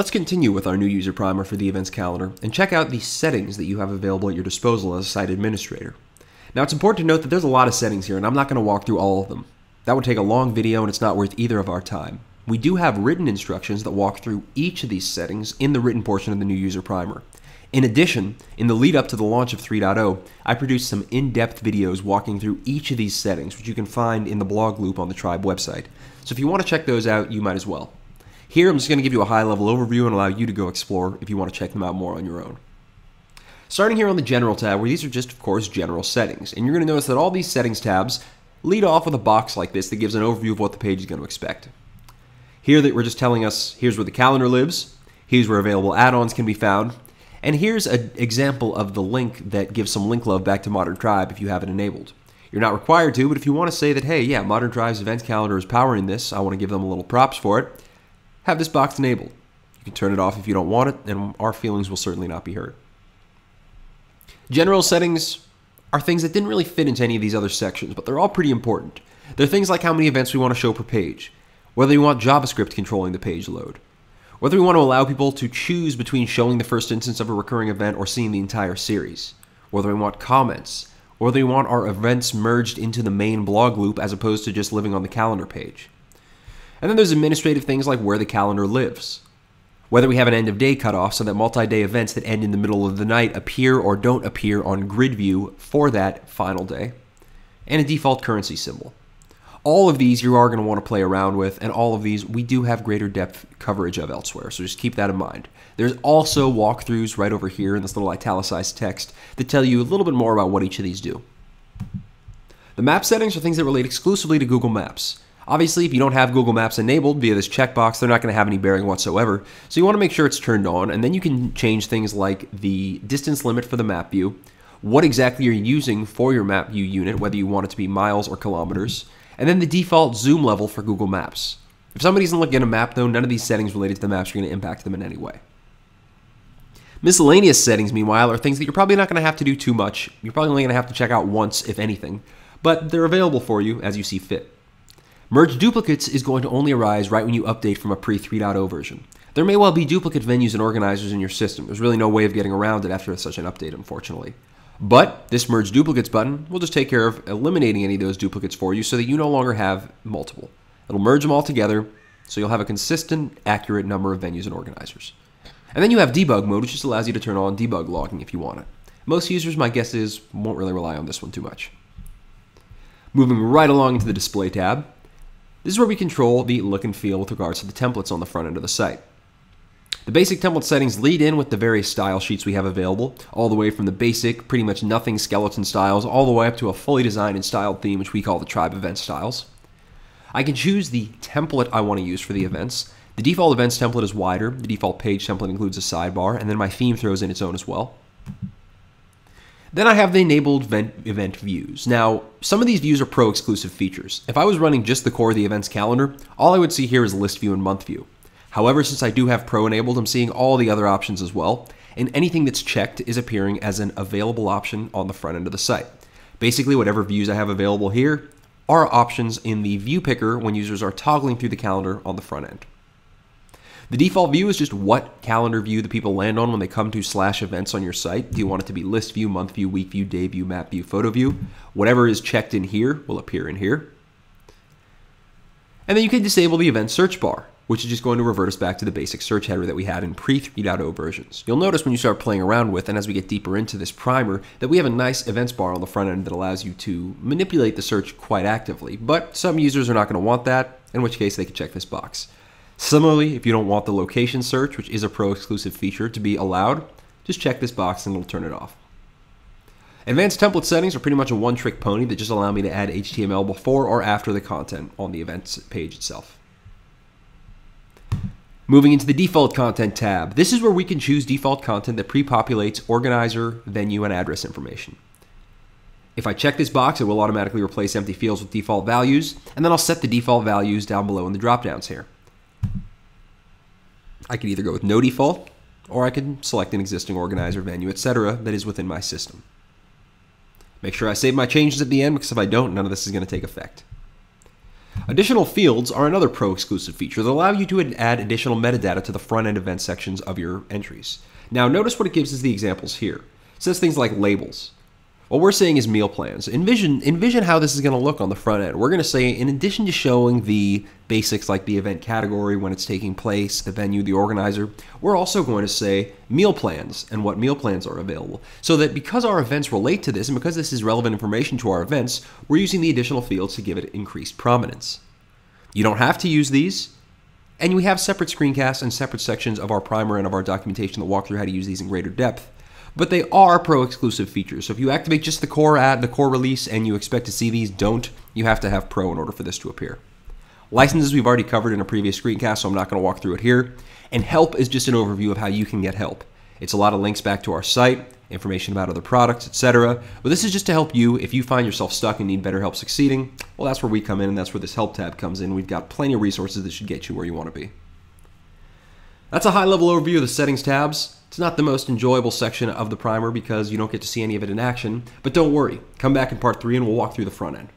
Let's continue with our new user primer for the events calendar and check out the settings that you have available at your disposal as a site administrator. Now it's important to note that there's a lot of settings here and I'm not going to walk through all of them. That would take a long video and it's not worth either of our time. We do have written instructions that walk through each of these settings in the written portion of the new user primer. In addition, in the lead up to the launch of 3.0, I produced some in-depth videos walking through each of these settings, which you can find in the blog loop on the Tribe website. So if you want to check those out, you might as well. Here, I'm just going to give you a high level overview and allow you to go explore if you want to check them out more on your own. Starting here on the General tab, where these are just, of course, general settings. And you're going to notice that all these settings tabs lead off with a box like this that gives an overview of what the page is going to expect. Here that we're just telling us, here's where the calendar lives, here's where available add-ons can be found, and here's an example of the link that gives some link love back to Modern Tribe if you have it enabled. You're not required to, but if you want to say that, hey, yeah, Modern Tribe's event calendar is powering this, I want to give them a little props for it, have this box enabled. You can turn it off if you don't want it, and our feelings will certainly not be hurt. General settings are things that didn't really fit into any of these other sections, but they're all pretty important. They're things like how many events we want to show per page, whether we want JavaScript controlling the page load, whether we want to allow people to choose between showing the first instance of a recurring event or seeing the entire series, whether we want comments, whether we want our events merged into the main blog loop as opposed to just living on the calendar page. And then there's administrative things like where the calendar lives. Whether we have an end of day cutoff so that multi day events that end in the middle of the night appear or don't appear on grid view for that final day. And a default currency symbol. All of these you are going to want to play around with, and all of these we do have greater depth coverage of elsewhere, so just keep that in mind. There's also walkthroughs right over here in this little italicized text that tell you a little bit more about what each of these do. The map settings are things that relate exclusively to Google Maps. Obviously, if you don't have Google Maps enabled via this checkbox, they're not going to have any bearing whatsoever. So you want to make sure it's turned on, and then you can change things like the distance limit for the map view, what exactly you're using for your map view unit, whether you want it to be miles or kilometers, and then the default zoom level for Google Maps. If somebody isn't looking at a map, though, none of these settings related to the maps are going to impact them in any way. Miscellaneous settings, meanwhile, are things that you're probably not going to have to do too much. You're probably only going to have to check out once, if anything, but they're available for you as you see fit. Merge duplicates is going to only arise right when you update from a pre 3.0 version. There may well be duplicate venues and organizers in your system. There's really no way of getting around it after such an update, unfortunately. But this merge duplicates button will just take care of eliminating any of those duplicates for you so that you no longer have multiple. It'll merge them all together so you'll have a consistent, accurate number of venues and organizers. And then you have debug mode, which just allows you to turn on debug logging if you want it. Most users, my guess is, won't really rely on this one too much. Moving right along into the display tab, this is where we control the look and feel with regards to the templates on the front end of the site. The basic template settings lead in with the various style sheets we have available, all the way from the basic, pretty much nothing skeleton styles, all the way up to a fully designed and styled theme, which we call the Tribe Event Styles. I can choose the template I want to use for the events. The default events template is wider, the default page template includes a sidebar, and then my theme throws in its own as well. Then I have the enabled event, views. Now, some of these views are pro exclusive features. If I was running just the core of the events calendar, all I would see here is list view and month view. However, since I do have pro enabled, I'm seeing all the other options as well, and anything that's checked is appearing as an available option on the front end of the site. Basically, whatever views I have available here are options in the view picker when users are toggling through the calendar on the front end. The default view is just what calendar view the people land on when they come to slash events on your site. Do you want it to be list view, month view, week view, day view, map view, photo view? Whatever is checked in here will appear in here. And then you can disable the event search bar, which is just going to revert us back to the basic search header that we had in pre 3.0 versions. You'll notice when you start playing around with, and as we get deeper into this primer, that we have a nice events bar on the front end that allows you to manipulate the search quite actively. But some users are not going to want that, in which case they can check this box. Similarly, if you don't want the location search, which is a pro exclusive feature, to be allowed, just check this box and it'll turn it off. Advanced template settings are pretty much a one trick pony that just allow me to add HTML before or after the content on the events page itself. Moving into the default content tab, this is where we can choose default content that pre-populates organizer, venue, and address information. If I check this box, it will automatically replace empty fields with default values, and then I'll set the default values down below in the dropdowns here. I could either go with no default, or I could select an existing organizer, venue, etc. that is within my system. Make sure I save my changes at the end because if I don't, none of this is going to take effect. Additional fields are another Pro exclusive feature that allow you to add additional metadata to the front end event sections of your entries. Now, notice what it gives as the examples here. It says things like labels. What we're saying is meal plans. Envision, envision how this is going to look on the front end. We're going to say, in addition to showing the basics like the event category, when it's taking place, the venue, the organizer, we're also going to say meal plans and what meal plans are available. So that because our events relate to this and because this is relevant information to our events, we're using the additional fields to give it increased prominence. You don't have to use these. And we have separate screencasts and separate sections of our primer and of our documentation that walk through how to use these in greater depth but they are pro exclusive features. So if you activate just the core ad, the core release, and you expect to see these, don't. You have to have pro in order for this to appear. Licenses we've already covered in a previous screencast, so I'm not going to walk through it here. And help is just an overview of how you can get help. It's a lot of links back to our site, information about other products, etc. But this is just to help you if you find yourself stuck and need better help succeeding. Well, that's where we come in, and that's where this help tab comes in. We've got plenty of resources that should get you where you want to be. That's a high level overview of the settings tabs. It's not the most enjoyable section of the primer because you don't get to see any of it in action, but don't worry. Come back in part 3 and we'll walk through the front end.